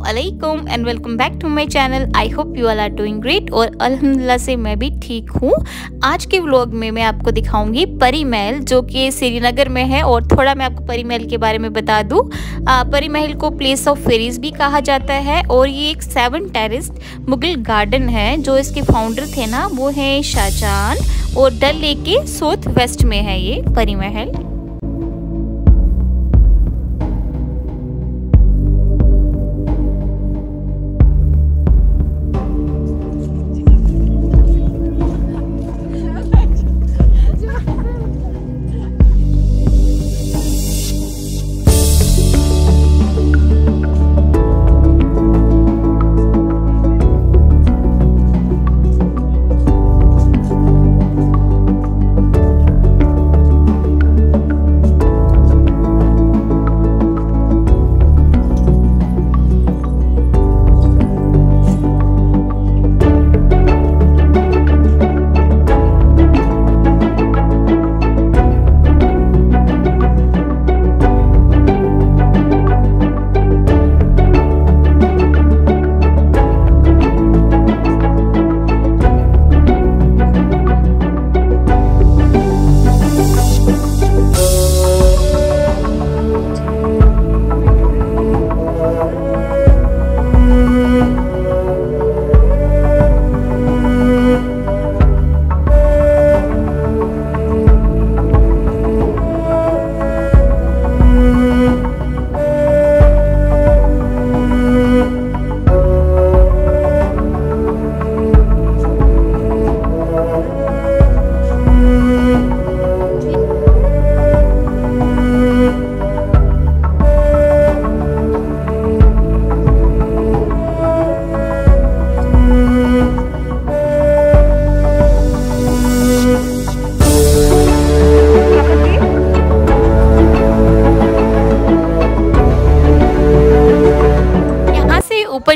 असलकुम and welcome back to my channel I hope you are are doing great और अल्हम्दुलिल्लाह से मैं भी ठीक हूँ। आज के व्लॉग में मैं आपको दिखाऊँगी परी महल जो कि श्रीनगर में है और थोड़ा मैं आपको परी महल के बारे में बता दूँ। परी महल को प्लेस ऑफ़ फेरीज भी कहा जाता है और ये एक सेवन टेरिस्ट मुगल गार्डन है, जो इसके फाउंडर थे ना, वो हैं शाहजहान और डल लेक के साउथ वेस्ट में है ये परी महल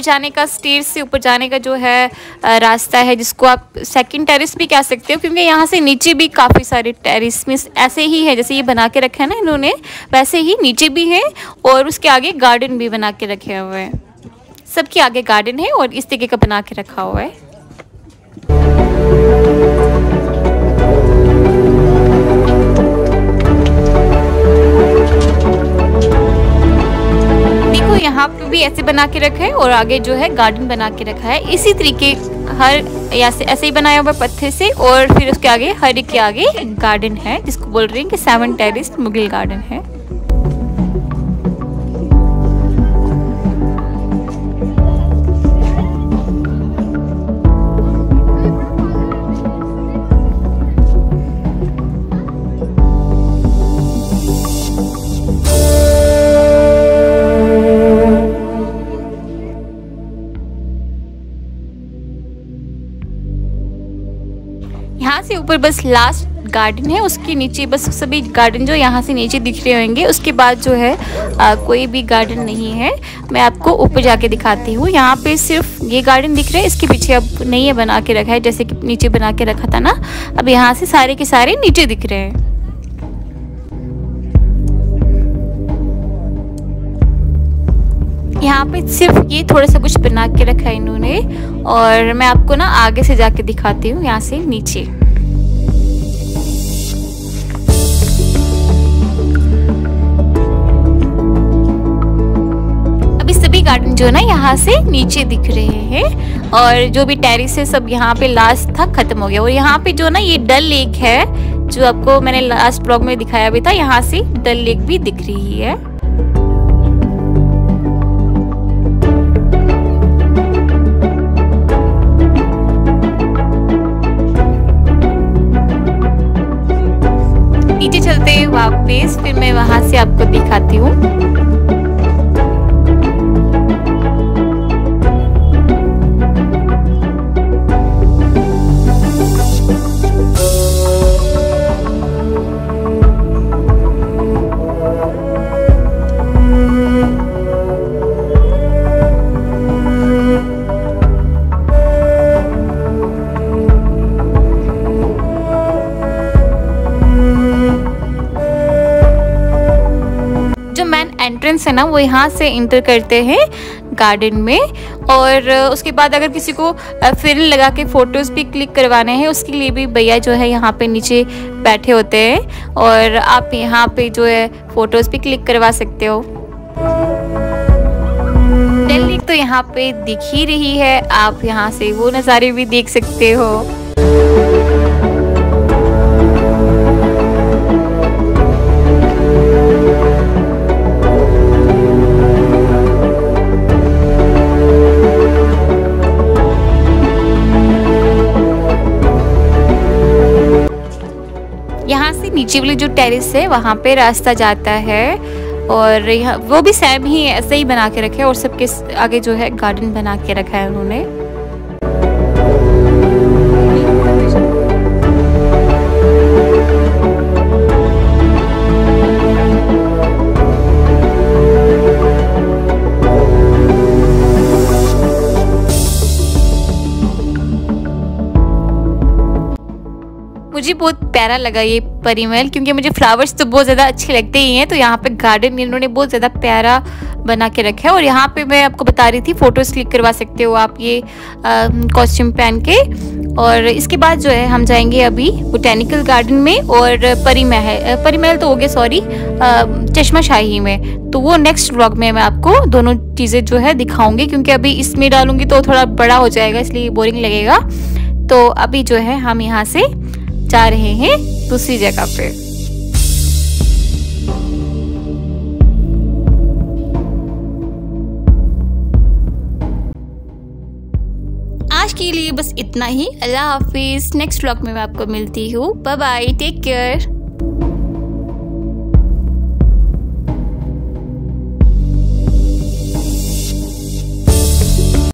जाने का, स्टेज से ऊपर जाने का जो है रास्ता है, जिसको आप सेकंड टेरिस भी कह सकते हो, क्योंकि यहाँ से नीचे भी काफ़ी सारे टेरिस में ऐसे ही है, जैसे ये बना के रखे है ना इन्होंने, वैसे ही नीचे भी हैं और उसके आगे गार्डन भी बना के रखे हुए हैं। सबके आगे गार्डन है और इस तरीके का बना के रखा हुआ है। ऐसे बना के रखा है और आगे जो है गार्डन बना के रखा है। इसी तरीके हर, या से, ऐसे ही बनाया हुआ पत्थर से और फिर उसके आगे, हर एक के आगे गार्डन है, जिसको बोल रहे हैं कि सेवन टेरिस्ट मुगल गार्डन है। यहाँ से ऊपर बस लास्ट गार्डन है उसके नीचे बस सभी गार्डन जो यहाँ से नीचे दिख रहे होंगे उसके बाद जो है आ, कोई भी गार्डन नहीं है। मैं आपको ऊपर जाके दिखाती हूँ। यहाँ पे सिर्फ़ ये गार्डन दिख रहा है इसके पीछे अब नहीं है बना के रखा है जैसे कि नीचे बना के रखा था ना। अब यहाँ से सारे के सारे नीचे दिख रहे हैं। यहाँ पे सिर्फ़ ये थोड़ा सा कुछ बना के रखा है इन्होंने और मैं आपको ना आगे से जाके दिखाती हूँ यहाँ से नीचे। गार्डन जो ना यहाँ से नीचे दिख रहे हैं और जो भी टेरिस है सब यहाँ पे लास्ट था, खत्म हो गया। और यहाँ पे जो ना ये डल लेक है, जो आपको मैंने लास्ट ब्लॉग में दिखाया भी था, यहाँ से डल लेक भी दिख रही है। नीचे चलते हैं वापस फिर मैं वहाँ से आपको दिखाती हूँ। ना, वो यहाँ से इंटर करते हैं गार्डन में। और उसके बाद अगर किसी को फिर लगा के फ़ोटोज़ भी क्लिक करवाने हैं, उसके लिए भी भैया जो है यहाँ पे नीचे बैठे होते हैं। और आप यहाँ पे जो है फ़ोटोज़ भी क्लिक करवा सकते हो। डल लेक तो यहाँ पे दिख ही रही है, आप यहाँ से वो नज़ारे भी देख सकते हो। नीचे वाली जो टेरिस है, वहाँ पे रास्ता जाता है और यहाँ, वो भी सेम ही ऐसे ही बना के रखे और सबके आगे जो है गार्डन बना के रखा है उन्होंने। मुझे बहुत प्यारा लगा ये परिमल, क्योंकि मुझे फ्लावर्स तो बहुत ज़्यादा अच्छे लगते ही हैं तो यहाँ पे गार्डन इन्होंने बहुत ज़्यादा प्यारा बना के रखा है। और यहाँ पे मैं आपको बता रही थी फ़ोटोज़ क्लिक करवा सकते हो आप ये कॉस्ट्यूम पहन के। और इसके बाद जो है, हम जाएँगे अभी बोटेनिकल गार्डन में, और परी महल परी महल तो हो गया सॉरी चश्मा शाही में। तो वो नेक्स्ट व्लॉग में मैं आपको दोनों चीज़ें जो है दिखाऊँगी, क्योंकि अभी इसमें डालूँगी तो थोड़ा बड़ा हो जाएगा, इसलिए बोरिंग लगेगा। तो अभी जो है, हम यहाँ से जा रहे हैं दूसरी जगह पे आज के लिए बस इतना ही। अल्लाह हाफिज। नेक्स्ट व्लॉग में मैं आपको मिलती हूँ। Bye bye take care.